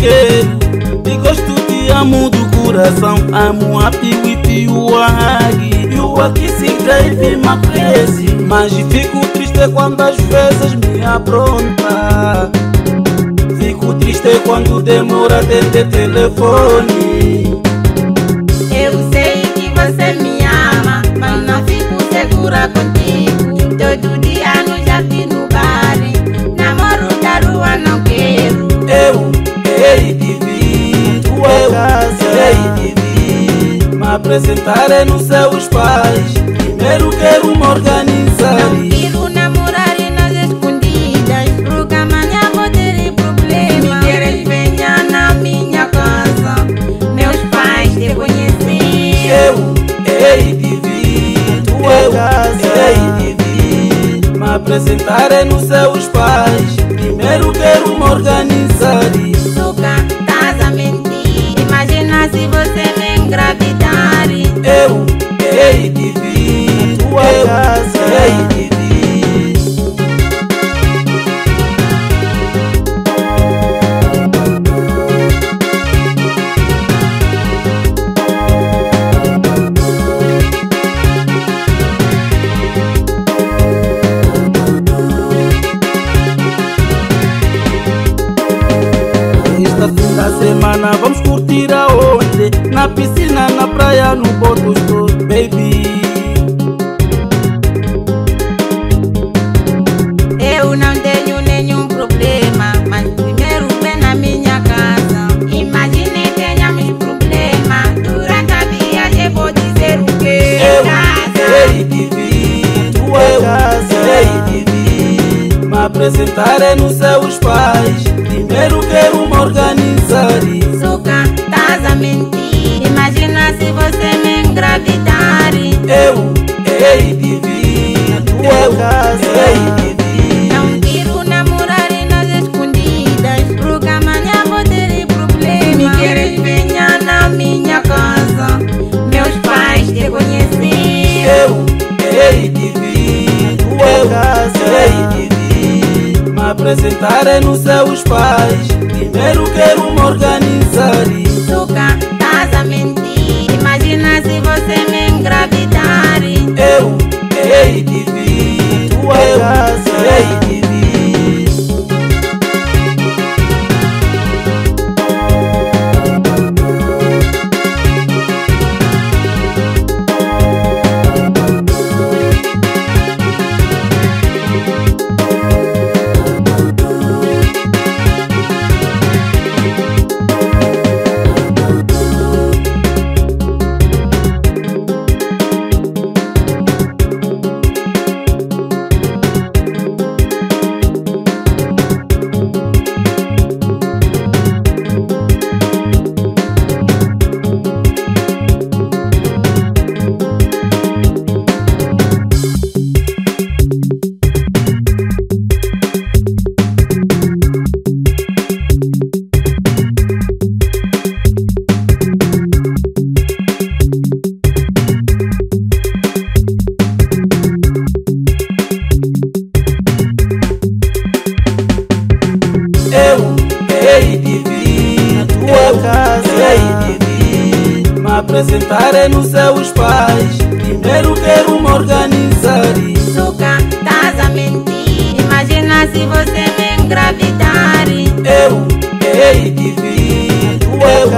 De gosto te amo do coração Amo a piquiti e o arrague. E o aqui se creve me aprecie Mas fico triste quando às vezes me apronta. Fico triste quando demora atender telefone. Eu sei que você me ama Mas não fico segura contigo. Apresentar é nos seus pais. Primeiro quero me organizar. Não quero namorar e nas escondidas, porque amanhã vou ter problema. Me queres venha na minha casa, meus pais te conhecem. Eu vir, tu eu hei de vir. Me apresentar é nos seus pais. Primeiro quero me organizar semana vamos curtir aonde? Na piscina, na praia, no Boto Store, baby apresentar é nos seus pais Primeiro quero me organizar Suca, estás a mentir. Imagina se você me engravidar. Eu hei vir Me apresentar é nos seus pais Primeiro quero me organizar vir Me apresentar é nos seus pais Primeiro quero me organizar Suca, estás a mentir. Imagina se você me engravidar. Eu hei de vir, tu eu